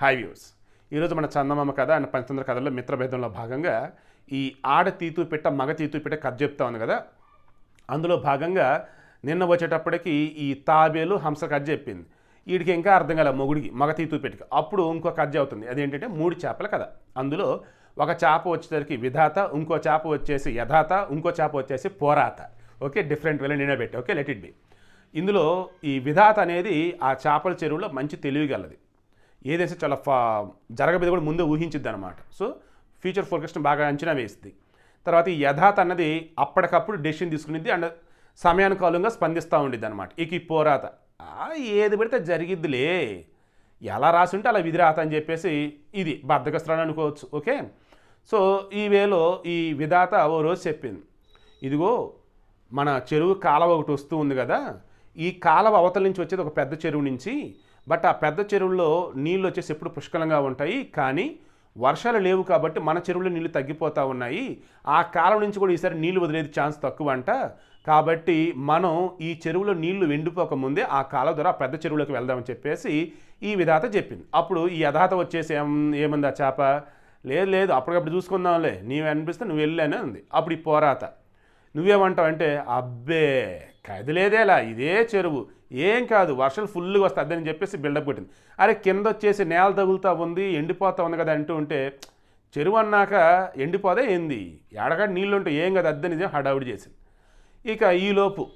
Hi views ఈరోజు మన చందమామ కథ అండ్ పంచతంత్ర కథలో మిత్రభేదంలో భాగంగా ఈ ఆడ తీతు పెట్ట మగ తీతు పెట్ట కథ చెప్తా ఉంది కదా? అందులో భాగంగా నిన్న వచ్చేటప్పటికి ఈ తాబేలు హంస కథ చెప్పింది. వీడికి ఇంకా అర్థం కాల మొగుడికి మగ తీతు పెట్టికి. అప్పుడు ఇంకో కథ అవుతుంది. అదేంటంటే మూడు చేపల కథ. అందులో ఒక చేప వచ్చేసరికి విధాత ఇంకో చేప వచ్చేసి యథాత ఇంకో చేప వచ్చేసి పోరాత. ఓకే డిఫరెంట్ వేలో నేనే పెట్టి. Okay let it be. ఇందులో ఈ విధాత అనేది ఆ చేపల చెరువులో మంచి తెలివిగలది ఏదైతే చాలా ఫా జరగబోయేది కూడా ముందే ఊహించిద్ది అనమాట సో ఫ్యూచర్ ఫోర్కాస్ట్ని బాగా అంచనా వేస్తుంది తర్వాత ఈ యథాత్ అన్నది అప్పటికప్పుడు డెసిషన్ తీసుకునేది అండ్ సమయానుకాలంగా స్పందిస్తూ ఉండిద్ది అనమాట ఇక ఈ పోరాత ఏది పెడితే జరిగిద్దిలే. ఎలా రాసి ఉంటే అలా విధిరాత అని చెప్పేసి ఇది బద్దకస్త్రాన్ని అనుకోవచ్చు ఓకే? సో ఈ వేలో ఈ విధాత ఓ రోజు చెప్పింది. ఇదిగో మన చెరువు కాలవ ఒకటి వస్తూ ఉంది కదా? ఈ కాలవ అవతల నుంచి వచ్చేది ఒక పెద్ద చెరువు నుంచి బట్ ఆ పెద్ద చెరువులో నీళ్ళు వచ్చేసి ఎప్పుడు పుష్కలంగా ఉంటాయి. కానీ వర్షాలు లేవు కాబట్టి మన చెరువులో నీళ్ళు తగ్గిపోతూ ఉన్నాయి. ఆ కాలం నుంచి కూడా ఈసారి నీళ్ళు వదిలేది ఛాన్స్ తక్కువ అంట కాబట్టి మనం ఈ చెరువులో నీళ్ళు ఎండిపోకముందే ఆ కాలం ద్వారా పెద్ద చెరువులోకి వెళ్దామని చెప్పేసి ఈ విధాత చెప్పింది. అప్పుడు ఈ యథాత వచ్చేసి ఏం ఏముంది ఆ చేప? లేదు లేదు అప్పటికప్పుడు చూసుకుందాంలే. నీవు అనిపిస్తే నువ్వు వెళ్ళానే ఉంది అప్పుడు ఈ పోరాత. నువ్వేమంటావు అంటే అబ్బే కదిలేదేలా ఇదే చెరువు. ఏం కాదు వర్షాలు ఫుల్గా వస్తాయి అని చెప్పేసి బిల్డప్ కొట్టింది. అరే కింద వచ్చేసి నేల తగులుతా ఉంది ఎండిపోతా ఉంది కదా అంటూ ఉంటే చెరువు అన్నాక ఎండిపోదే ఏంది? ఎడగడ నీళ్ళు ఉంటే ఏం కదా అద్దని హడావుడి చేసింది. ఇక ఈలోపు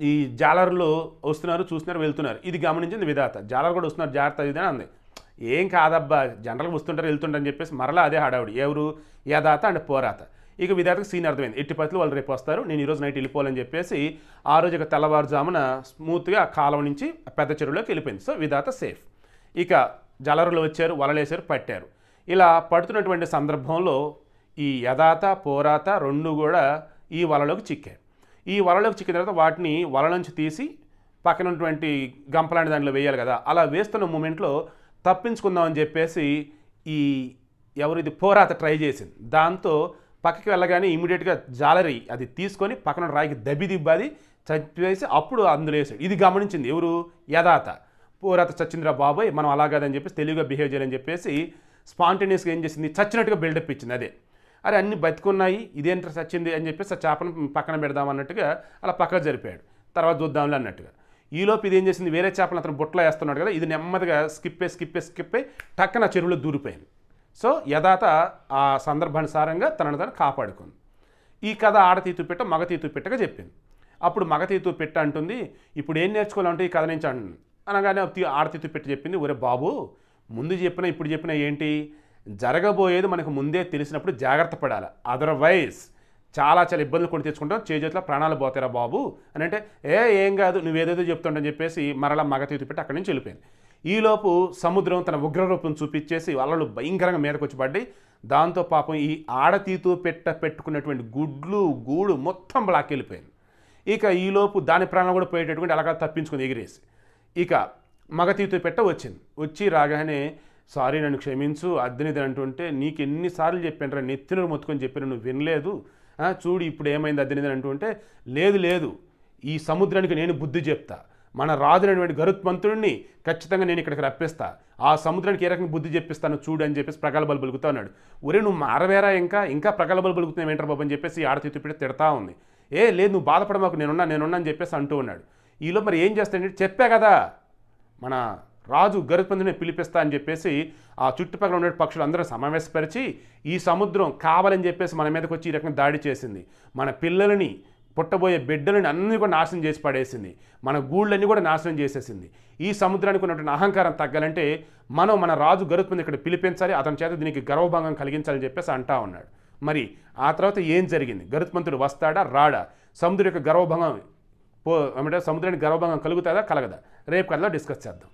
ఈ జాలర్లు వస్తున్నారు చూస్తున్నారు వెళ్తున్నారు. ఇది గమనించింది విధాత. జాలర్ కూడా వస్తున్నారు జాగ్రత్త ఇది అని అంది. ఏం కాదబ్బా జనరల్గా వస్తుంటారు వెళ్తుంటారు అని చెప్పేసి మరలా అదే హడావుడి. ఎవరు యదాత అండ్ పోరాత. ఇక విధాతకు సీన్ అర్థమైంది. ఎట్టి పరిస్థితులు వాళ్ళు రేపు వస్తారు. నేను ఈరోజు నైట్ వెళ్ళిపోవాలని చెప్పేసి ఆ రోజు ఇక తెల్లవారుజామున స్మూత్గా కాలం నుంచి పెద్ద చెరువులోకి వెళ్ళిపోయింది. సో విధాత సేఫ్. ఇక జలరులు వచ్చారు వలలేశారు పట్టారు. ఇలా పడుతున్నటువంటి సందర్భంలో ఈ యథాత పోరాత రెండు కూడా ఈ వలలోకి చిక్కాయి. ఈ వలలోకి చిక్కిన తర్వాత వాటిని వల నుంచి తీసి పక్కన ఉన్నటువంటి గంపలాంటి దాంట్లో వేయాలి కదా. అలా వేస్తున్న మూమెంట్లో తప్పించుకుందామని చెప్పేసి ఈ ఎవరు ఇది పోరాత ట్రై చేసింది. దాంతో పక్కకి వెళ్ళగానే ఇమీడియట్గా జాలరీ అది తీసుకొని పక్కన రాయికి దెబ్బి దిబ్బది చచ్చివేసి అప్పుడు అందులో వేసాడు. ఇది గమనించింది ఎవరు? యదాత పోరాత చచ్చింద్ర బాబోయ్ మనం అలా కాదని చెప్పేసి తెలివిగా బిహేవ్ చేయాలని చెప్పేసి స్పాంటేనియస్గా ఏం చేసింది? చచ్చినట్టుగా బిల్డప్ ఇచ్చింది అదే. అరే అన్ని బతుకున్నాయి ఇదేంటి చచ్చింది అని చెప్పేసి ఆ చేపను పక్కన పెడదాం అన్నట్టుగా అలా పక్కన జరిపాడు. తర్వాత చూద్దాంలే అన్నట్టుగా. ఈలోపు ఇది ఏం చేసింది? వేరే చేపలు అతను బుట్టలో వేస్తున్నాడు కదా ఇది నెమ్మదిగా స్కిప్పే స్కిప్పే స్కిప్పే టక్కన చెరువులో దూరిపోయింది. సో యథాత ఆ సందర్భానుసారంగా తనను తను కాపాడుకుంది. ఈ కథ ఆడతీతు పెట్ట మగతీతు పెట్టగా చెప్పింది. అప్పుడు మగతీతు పెట్ట అంటుంది ఇప్పుడు ఏం నేర్చుకోవాలంటే ఈ కథ నుంచి అంటుంది. అనగానే తీ- ఆడతీతు పెట్టి చెప్పింది ఒరే బాబు ముందు చెప్పిన ఇప్పుడు చెప్పిన ఏంటి? జరగబోయేది మనకు ముందే తెలిసినప్పుడు జాగ్రత్త పడాలి. అదర్వైజ్ చాలా చాలా ఇబ్బందులు కొని తెచ్చుకుంటాం. చేజేతిలో ప్రాణాలు పోతారా బాబు. అని అంటే ఏ ఏం కాదు నువ్వేదేదో చెప్తుండని చెప్పేసి మరలా మగతీతు పెట్టి అక్కడి నుంచి వెళ్ళిపోయింది. ఈలోపు సముద్రం తన ఉగ్రరూపం చూపించేసి అలలు భయంకరంగా మీదకి వచ్చి పడ్డాయి. దాంతో పాపం ఈ ఆడతీతు పెట్ట పెట్టుకున్నటువంటి గుడ్లు గూడు మొత్తం బ్లాక్ వెళ్ళిపోయింది. ఇక ఈలోపు దాని ప్రాణం కూడా పోయేటటువంటి అలాగా తప్పించుకుని ఎగిరేసి ఇక మగతీతు పెట్ట వచ్చింది. వచ్చి రాగానే సారీ నన్ను క్షమించు అద్దెనిది అంటుంటే నీకు ఎన్నిసార్లు చెప్పాను రా నెత్తిన మొత్తుకొని చెప్పాను నువ్వు వినలేదు. చూడు ఇప్పుడు ఏమైంది అద్దెనిది అంటుంటే లేదు లేదు ఈ సముద్రానికి నేను బుద్ధి చెప్తా. మన రాజునటువంటి గరుత్మంతుడిని ఖచ్చితంగా నేను ఇక్కడికి రప్పిస్తా. ఆ సముద్రానికి ఏ రకంగా బుద్ధి చెప్పిస్తాను చూడు అని చెప్పేసి ప్రగల్భలు పలుకుతా ఉన్నాడు. ఒరే నువ్వు మారవేరా ఇంకా? ఇంకా ప్రగల్భలు పలుకుతున్నావు ఏంటర్ బాబు అని చెప్పేసి ఆడతీతు పెట్టి తిడతా ఉంది. ఏ లేదు నువ్వు బాధపడమాకు నేనున్నా నేనున్నా అని చెప్పేసి అంటూ ఉన్నాడు. ఈలో మరి ఏం చేస్తాడంటే చెప్పా కదా. మన రాజు గరుత్మంతుని పిలిపిస్తా అని చెప్పేసి ఆ చుట్టుపక్కల ఉండే పక్షులు అందరూ సమావేశపరిచి ఈ సముద్రం కావాలని చెప్పేసి మన మీదకి వచ్చి ఈ రకంగా దాడి చేసింది. మన పిల్లలని పుట్టబోయే బిడ్డలని అన్ని కూడా నాశనం చేసి పడేసింది. మన గూళ్ళన్నీ కూడా నాశనం చేసేసింది. ఈ సముద్రానికి ఉన్నటువంటి అహంకారం తగ్గాలంటే మనం మన రాజు గరుత్మంతుని ఇక్కడ పిలిపించాలి అతని చేత దీనికి గర్వభంగం కలిగించాలని చెప్పేసి అంటా ఉన్నాడు. మరి ఆ తర్వాత ఏం జరిగింది? గరుత్మంతుడు వస్తాడా? రాడా? సముద్రం యొక్క గర్వభంగం పో ఏమంటే సముద్రానికి గర్వభంగం కలుగుతుందా? కలగదా? రేపు కల్లా డిస్కస్ చేద్దాం.